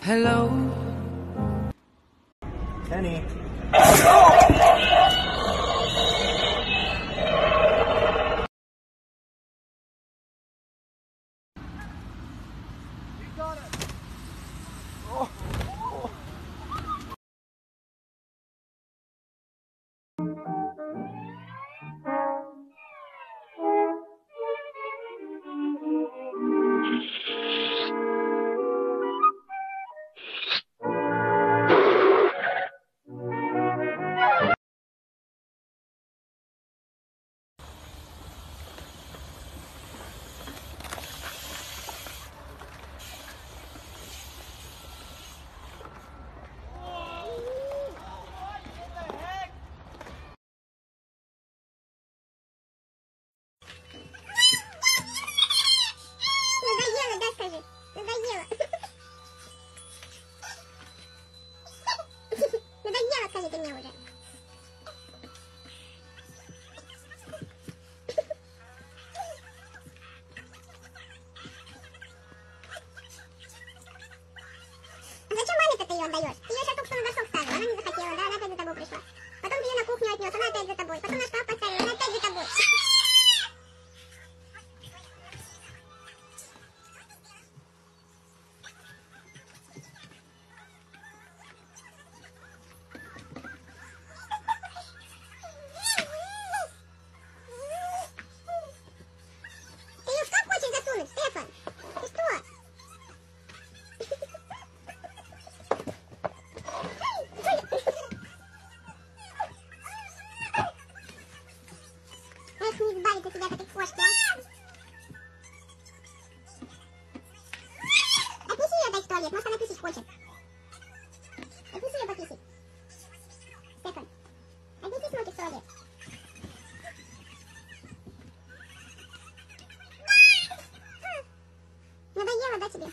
Hello Danny. даже. Надоело. Надоело, скажи ты мне уже. А зачем маме-то ты ее отдаешь? лет, может она писать хочет. И пусть ее пописит. Стефан, а один ты смотришь в туалет. Надоело, да, тебе?